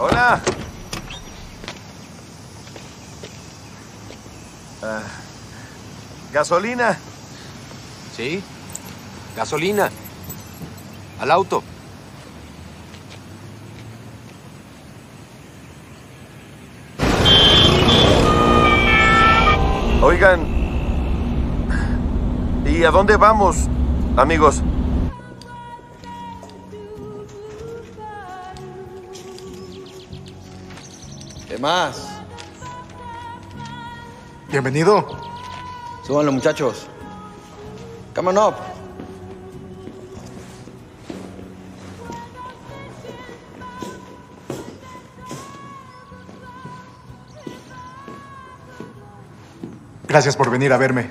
Hola. Ah, gasolina. ¿Sí? Gasolina. Al auto. Oigan. ¿Y a dónde vamos, amigos? ¿Qué más? Bienvenido. Súbanlo, muchachos. Come on up. Gracias por venir a verme.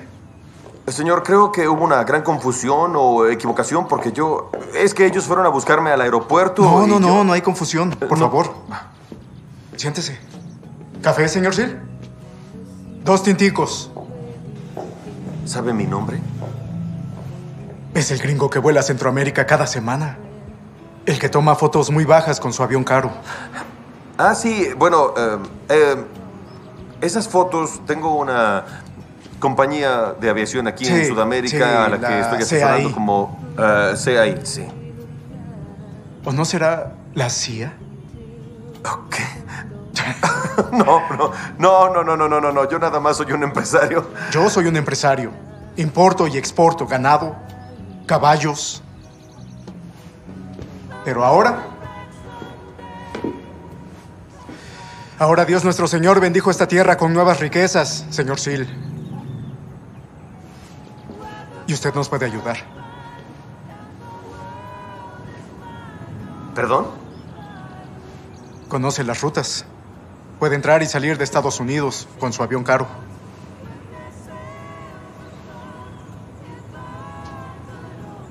Señor, creo que hubo una gran confusión o equivocación porque yo... Es que ellos fueron a buscarme al aeropuerto. No, y no, no, no hay confusión. Por no. favor. Siéntese. ¿Café, señor Sil? Dos tinticos. ¿Sabe mi nombre? Es el gringo que vuela a Centroamérica cada semana. El que toma fotos muy bajas con su avión caro. Ah, sí, bueno, eh, eh, esas fotos, tengo una compañía de aviación aquí en Sudamérica sí, a la, la que estoy asesorando CAI. como eh, CAI, sí. ¿O no será la CIA? Ok. No, no, no, no, no, no, no, no. Yo nada más soy un empresario. Yo soy un empresario. Importo y exporto ganado, caballos. Pero ahora... Ahora Dios nuestro Señor bendijo esta tierra con nuevas riquezas, señor Sil. Y usted nos puede ayudar. ¿Perdón? Conoce las rutas. Puede entrar y salir de Estados Unidos con su avión caro.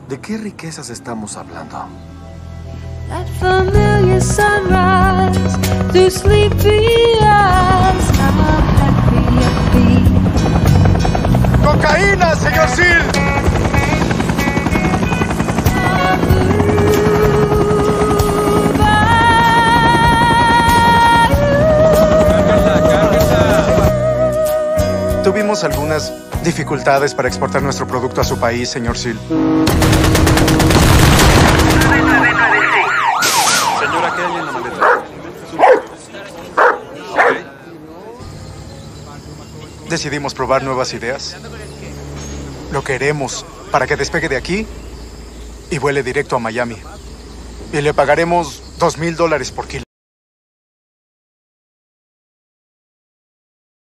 ¿De qué riquezas estamos hablando? That familiar sunrise through sleepy eyes. Tuvimos algunas dificultades para exportar nuestro producto a su país, señor Sil. Señora, ¿qué hay en la maleta? Decidimos probar nuevas ideas. Lo queremos para que despegue de aquí y vuele directo a Miami. Y le pagaremos dos mil dólares por kilo.